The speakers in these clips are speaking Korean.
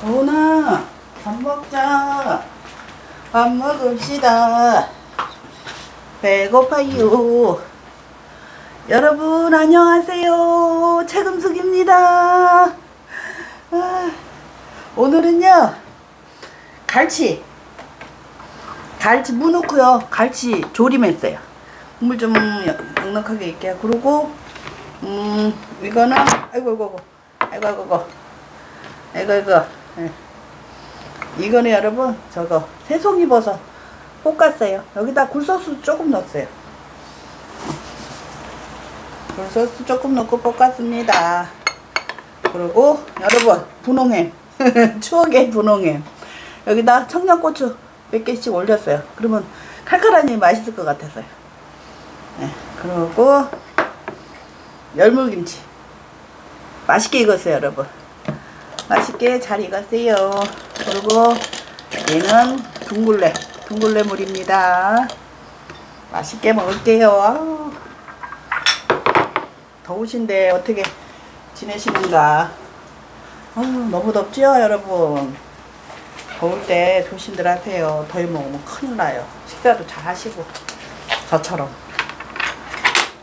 도훈아 밥 먹자. 밥 먹읍시다. 배고파요. 여러분 안녕하세요. 최금숙입니다. 아, 오늘은요 갈치. 갈치 무 넣고요. 갈치 조림했어요. 국물 좀 넉넉하게 있게 그리고 음 이거는 아이고 아이고 아이고 아이고 아이고 아이고 아이고 예. 이거는 여러분 저거 새송이 버섯 볶았어요. 여기다 굴소스 조금 넣었어요. 굴소스 조금 넣고 볶았습니다. 그리고 여러분 분홍햄 추억의 분홍햄 여기다 청양고추 몇 개씩 올렸어요. 그러면 칼칼하니 맛있을 것 같아서요. 네, 그리고 열무김치. 맛있게 익었어요 여러분 맛있게 잘 익었어요. 그리고 얘는 둥글레 둥글레 물입니다. 맛있게 먹을게요. 더우신데 어떻게 지내시는가 아우, 너무 덥죠 여러분? 더울 때 조심들 하세요. 더위 먹으면 큰일 나요. 식사도 잘 하시고 저처럼.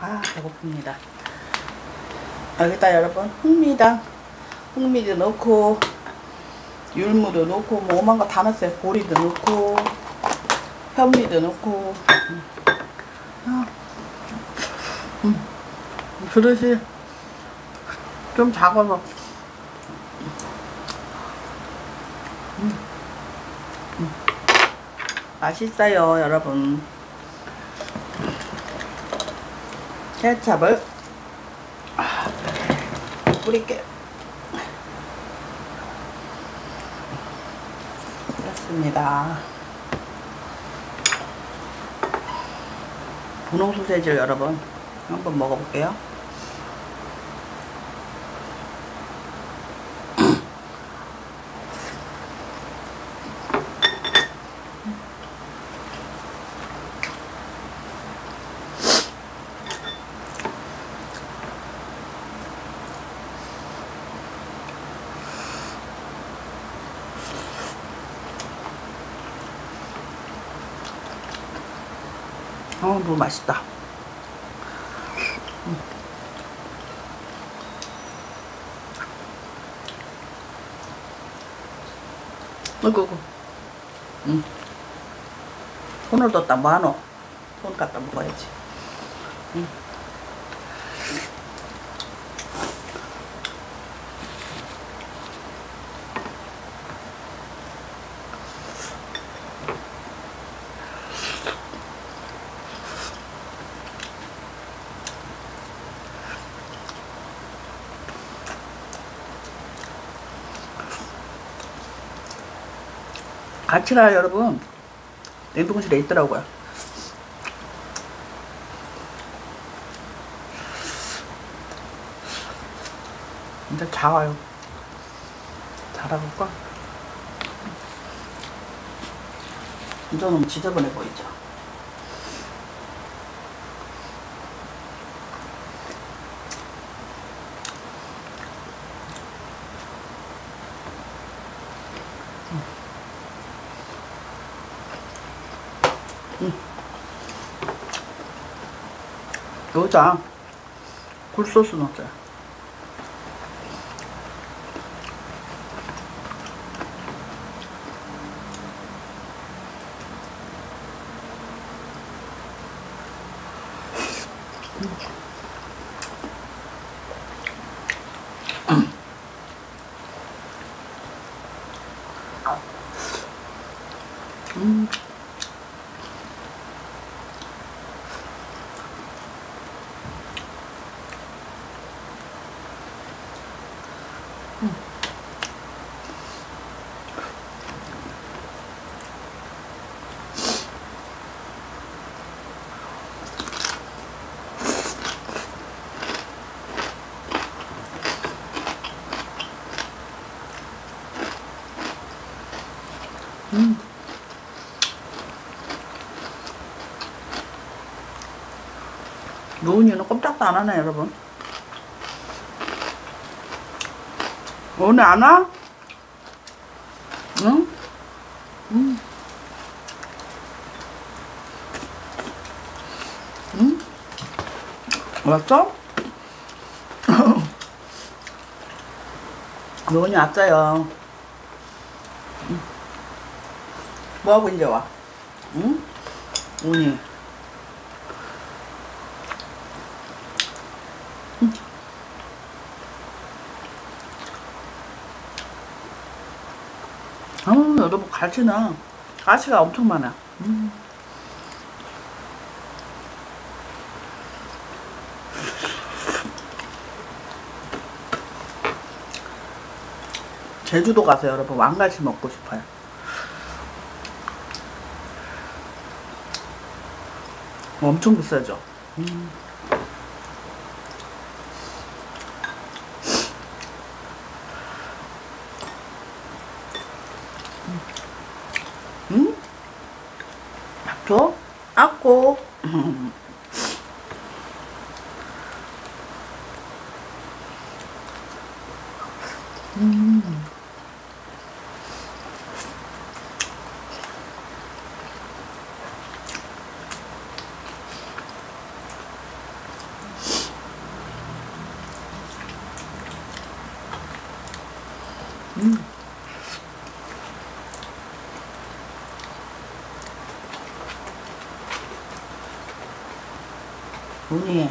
아 배고픕니다. 여기다 여러분? 흑미당 흑미도 넣고 율무도 넣고 뭐 오만 거 다 넣었어요. 보리도 넣고 현미도 넣고. 아, 음, 그릇이 좀 작아서. 음, 음. 맛있어요 여러분. 케찹을 아, 뿌릴게요 그렇습니다. 분홍 소세지를 여러분 한번 먹어볼게요 어, 너무 맛있다. 음. 어이구, 어이구. 음. 손을 뒀다 뭐하노? 손 갖다 먹어야지. 가치라 여러분 냉동실에 있더라고요. 진짜 작아요. 자라볼까? 이제 너무 지저분해 보이죠? 여기다 굴소스 넣자. 노은이는 꼼짝도 안 하네, 여러분. 오늘 안 와? 응? 음. 음? 맛있어? 요건이 왔어요. 응? 뭐하고 이제 와? 응? 운이. 아, 여러분 갈치는 가시가 엄청 많아. 음. 제주도 가서 여러분 왕갈치 먹고 싶어요. 엄청 비싸죠. 음. 음? 줘? 아꼬. 음. 음. 운이.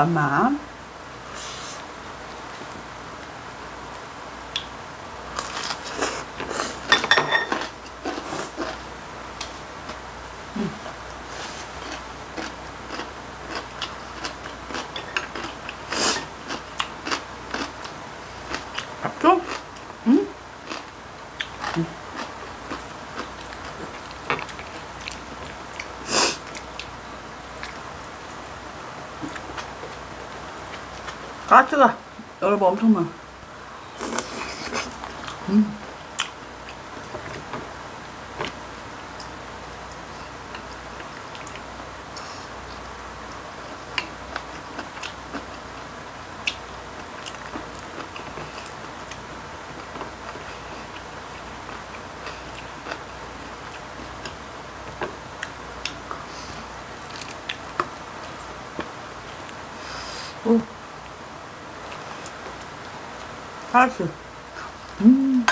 잠깐만 밥 줘? 응? 응. 가스가 여러분 엄청 많아. 음. 오. 가스. 음.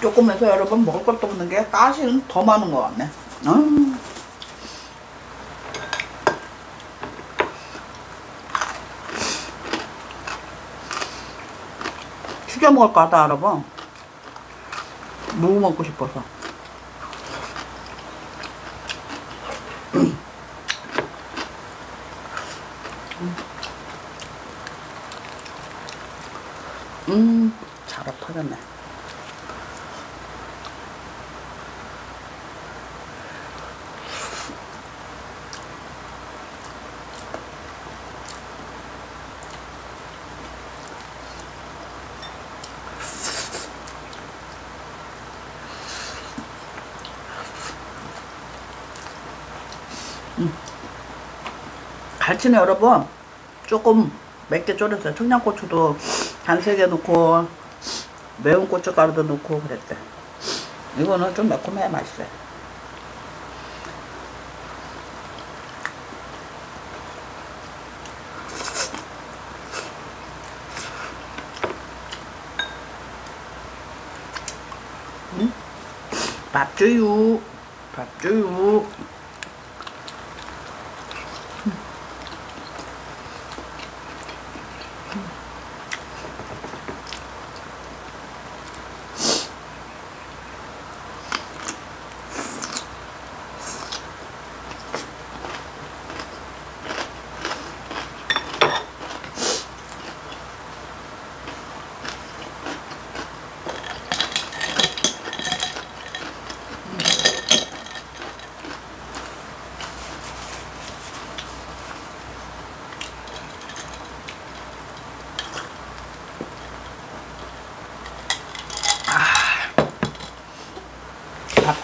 조금해서 여러분 먹을 것도 없는 게 가시는 더 많은 것 같네. 음. 튀겨 먹을 거 같다 여러분. 무 먹고 싶어서. 음, 잘 터졌네. 음. 갈치는 여러분 조금 맵게 졸였어요. 청양고추도 개 넣고 매운 고춧가루도 넣고 그랬대. 이거는 좀 매콤해야 맛있어요. 응? 밥 줘요. 밥 줘요.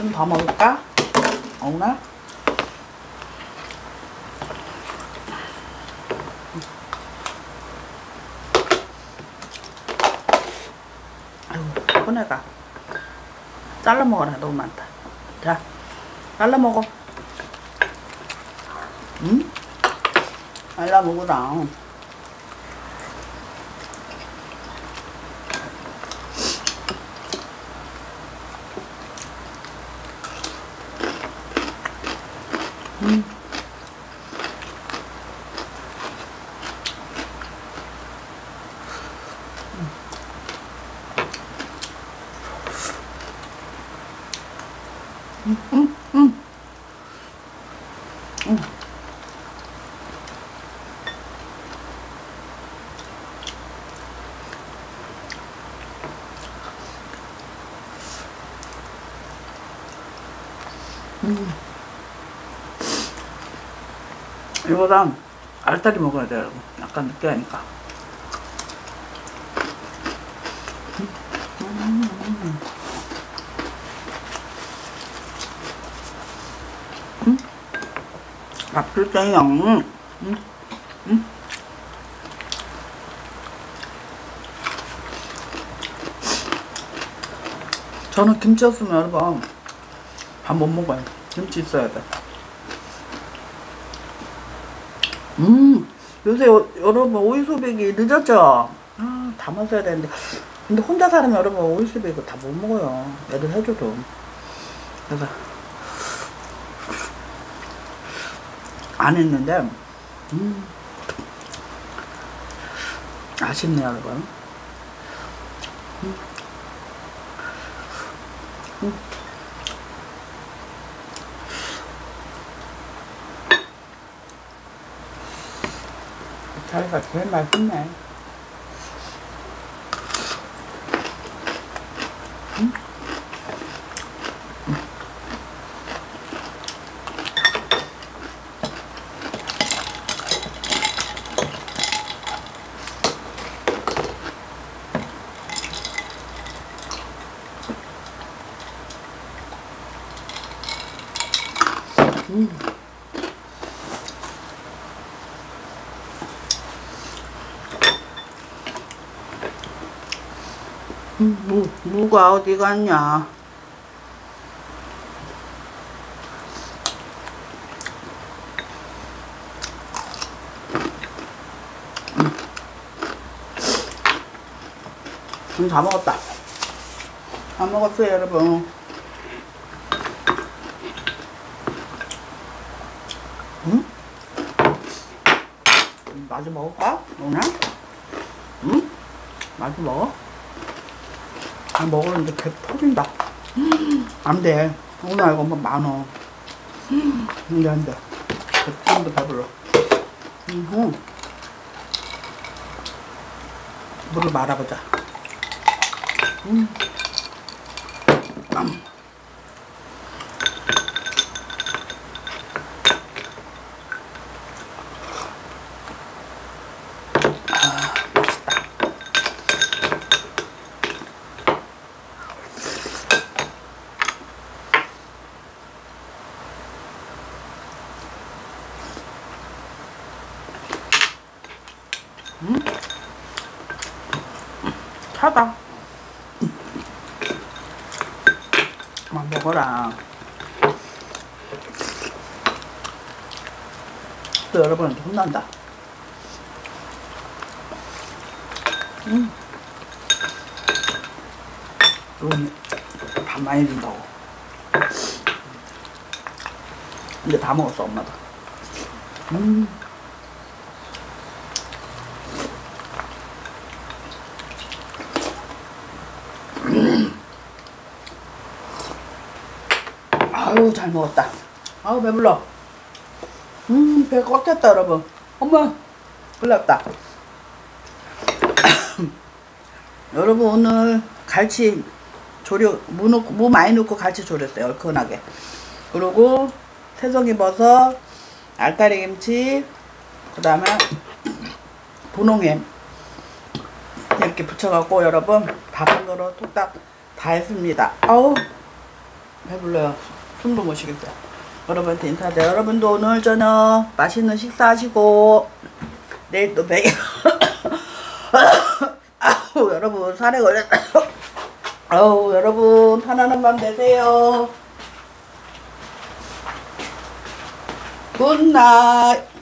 좀 더 먹을까? 어우나? 아이고, 꺼내가. 잘라 먹어라. 너무 많다. 자, 잘라 먹어. 응? 잘라 먹어라. 음. 이거랑 알다리 먹어야 돼요. 여러분. 약간 느끼하니까. 맛있어요. 음. 음. 음. 저는 김치 없으면 여러분 밥 못 먹어요. 김치 있어야 돼. 음, 요새 여, 여러분 오이 소백이 늦었죠? 아, 담았어야 되는데. 근데 혼자 살면 여러분 오이 소백 다못 먹어요. 애들 해줘도. 그래서 안 했는데, 음, 아쉽네요, 여러분. 자기가 제일 맛있네. 음? 음. 음, 무, 무가 어디 갔냐? 음, 다 먹었다. 다 먹었어요, 여러분. 응? 음, 마주 먹을까? 오늘? 응? 마주 먹어? 아, 먹었는데 배 터진다. 안 돼. 오늘 이거 뭐 많어. 근데 안 돼. 지금도 배불러. 음, 물을 말아보자. 음. 음. 차다. 그만 먹어라. 또 여러분한테 혼난다. 음. 돈, 밥 많이 준다고. 근데 다 먹었어, 엄마도. 음. 아유 잘 먹었다. 아우 배불러. 음 배가 꽉 찼다 여러분. 엄마 불났다. 여러분 오늘 갈치 조려 무 넣고 무 많이 넣고 갈치 조렸어요 얼큰하게. 그리고 새송이 버섯 알타리 김치 그 다음에 분홍햄. 이렇게 붙여갖고 여러분 밥 한 그릇 뚝딱 다 했습니다. 아우 배불러요. 숨도 못 쉬겠어요. 여러분한테 인사드려요. 여러분도 오늘 저녁 맛있는 식사하시고 내일 또 뵈요. 아우 여러분 살에 걸렸. 아우 여러분 편안한 밤 되세요. good night.